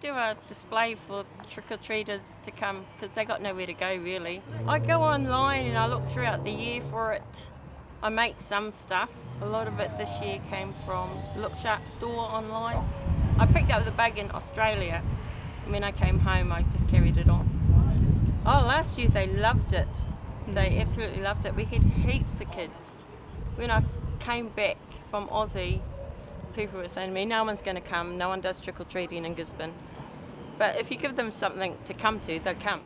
do a display for trick or treaters to come because they got nowhere to go really. I go online and I look throughout the year for it. I make some stuff. A lot of it this year came from Look Sharp store online. I picked up the bag in Australia. And when I came home, I just carried it on. Oh, last year they loved it. They absolutely loved it. We had heaps of kids. When I came back from Aussie, people were saying to me, no one's going to come, no one does trick or treating in Gisborne. But if you give them something to come to, they'll come.